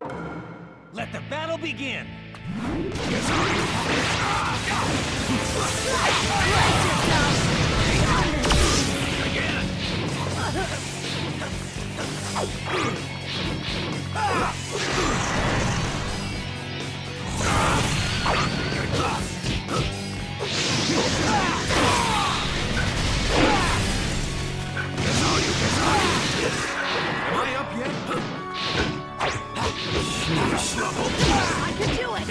Let the battle begin! Am